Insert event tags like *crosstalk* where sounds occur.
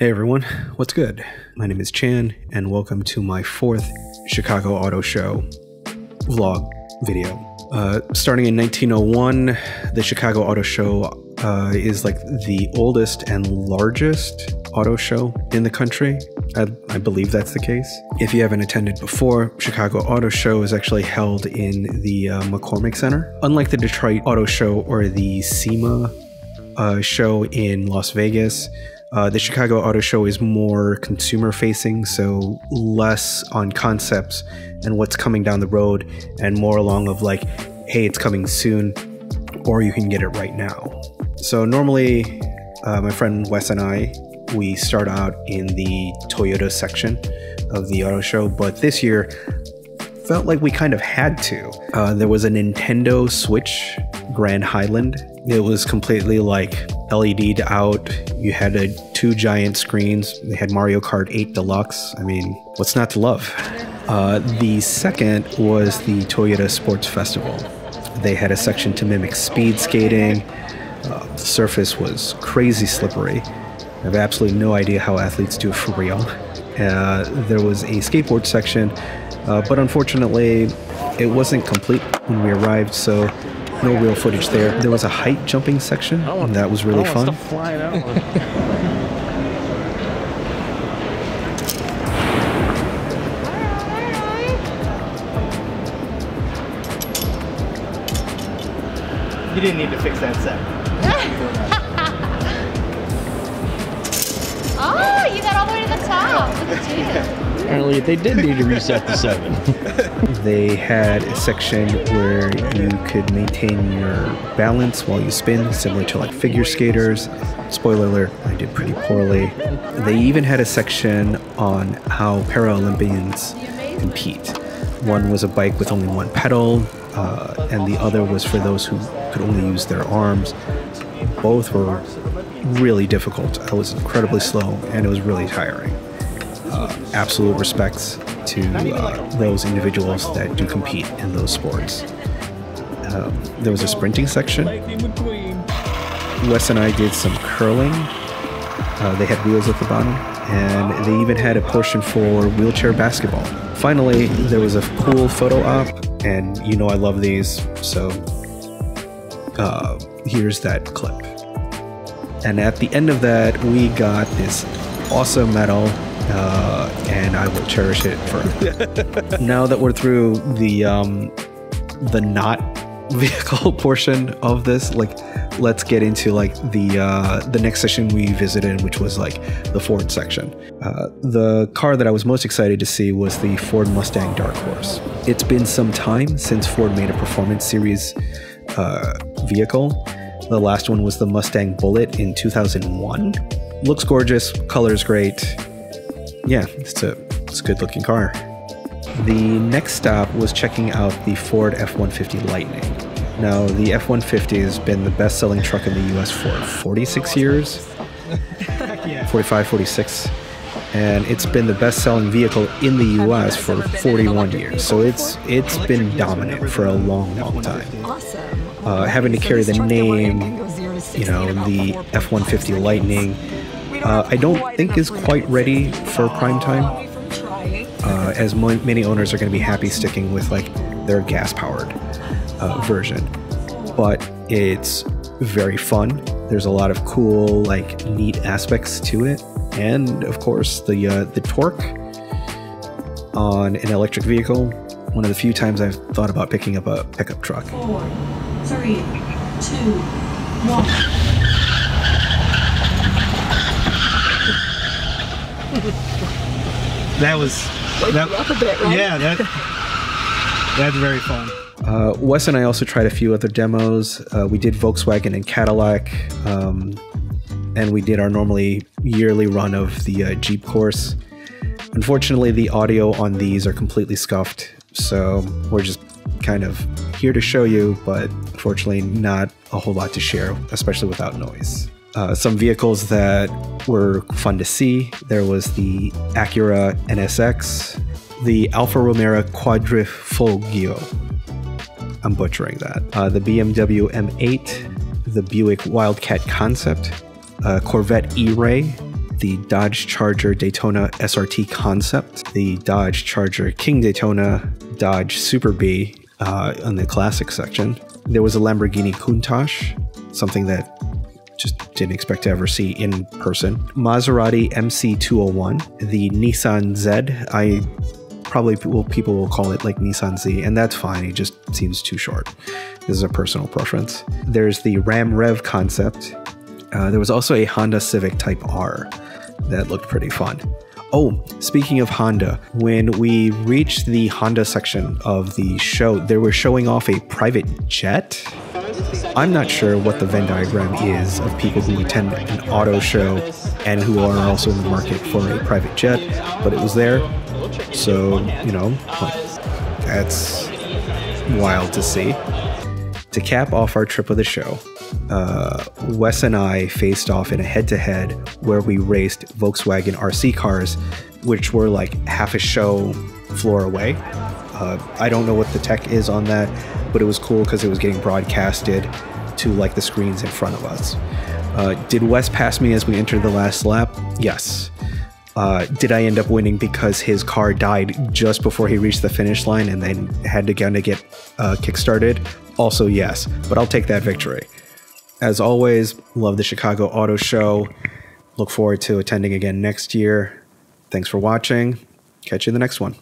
Hey everyone, what's good? My name is Chan, and welcome to my fourth Chicago Auto Show vlog video. Uh, starting in 1901, the Chicago Auto Show uh, is like the oldest and largest auto show in the country. I, I, believe that's the case. If you haven't attended before, Chicago Auto Show is actually held in the uh, McCormick Center. Unlike the Detroit Auto Show or the SEMA uh, show in Las Vegas, uh, the Chicago Auto Show is more consumer facing, so less on concepts and what's coming down the road, and more along of like, hey, it's coming soon, or you can get it right now. So normally, uh, my friend Wes and I, we start out in the Toyota section of the auto show, but this year felt like we kind of had to. Uh, there was a Nintendo Switch Grand Highland. It was completely like LED'd out. You had a, two giant screens. They had Mario Kart 8 Deluxe. I mean, what's not to love? Uh, the second was the Toyota Sports Festival. They had a section to mimic speed skating. Uh, the surface was crazy slippery. I have absolutely no idea how athletes do it for real. Uh, there was a skateboard section, uh, but unfortunately, it wasn't complete when we arrived, so no real footage there. There was a height jumping section, and that was really fun. You didn't need to fix that set. *laughs* oh, you got all the way to the top. Look at you. Apparently, they did need to reset the seven. *laughs* they had a section where you could maintain your balance while you spin, similar to like figure skaters. Spoiler alert, I did pretty poorly. They even had a section on how Paralympians compete. One was a bike with only one pedal, uh, and the other was for those who could only use their arms. Both were really difficult. I was incredibly slow, and it was really tiring uh, absolute respects to uh, those individuals that do compete in those sports. Um, there was a sprinting section. Wes and I did some curling. Uh, they had wheels at the bottom, and they even had a portion for wheelchair basketball. Finally, there was a cool photo op, and you know I love these, so uh, here's that clip. And at the end of that, we got this awesome medal uh, and I will cherish it forever. *laughs* now that we're through the um, the not *laughs* vehicle portion of this, like let's get into like the uh, the next session we visited, which was like the Ford section. Uh, the car that I was most excited to see was the Ford Mustang Dark Horse. It's been some time since Ford made a performance series uh, vehicle. The last one was the Mustang Bullitt in 2001. Looks gorgeous, color's great, yeah, it's a, it's a good looking car. The next stop was checking out the Ford F 150 Lightning. Now, the F 150 has been the best selling truck in the US for 46 years, *laughs* 45, 46, and it's been the best selling vehicle in the US for 41 years. So it's it's been dominant for a long, long time. Uh, having to carry the name, you know, the F 150 Lightning uh, I don't think is quite ready for prime time. Uh, as mo- many owners are going to be happy sticking with like their gas powered uh, version, but it's very fun. There's a lot of cool, like neat aspects to it, and of course the uh, the torque on an electric vehicle. One of the few times I've thought about picking up a pickup truck. Four, three, two, one. *laughs* that was that, bit, right? yeah that that's very fun. Uh, Wes and I also tried a few other demos. Uh, we did Volkswagen and Cadillac, um, and we did our normally yearly run of the uh, Jeep course. Unfortunately, the audio on these are completely scuffed, so we're just kind of here to show you, but unfortunately, not a whole lot to share, especially without noise uh, some vehicles that were fun to see. There was the Acura NSX, the Alfa Romeo Quadrifoglio. I'm butchering that. Uh, the BMW M8, the Buick Wildcat Concept, uh, Corvette E-Ray, the Dodge Charger Daytona SRT concept, the Dodge Charger King Daytona, Dodge Super Bee uh, on the classic section. There was a Lamborghini Countach, something that just didn't expect to ever see in person. Maserati MC201, the Nissan Z. I probably will, people will call it like Nissan Z, and that's fine. It just seems too short. This is a personal preference. There's the Ram Rev concept. Uh, there was also a Honda Civic Type R that looked pretty fun. Oh, speaking of Honda, when we reached the Honda section of the show, they were showing off a private jet. I'm not sure what the Venn diagram is of people who attend an auto show and who are also in the market for a private jet, but it was there. So, you know, that's wild to see. To cap off our trip of the show, uh, Wes and I faced off in a head to head where we raced Volkswagen RC cars, which were like half a show floor away. Uh, I don't know what the tech is on that, but it was cool because it was getting broadcasted to like the screens in front of us. Uh, did Wes pass me as we entered the last lap? Yes. Uh, did I end up winning because his car died just before he reached the finish line and then had to kind of get uh, kickstarted? Also, yes, but I'll take that victory. As always, love the Chicago Auto Show. Look forward to attending again next year. Thanks for watching. Catch you in the next one.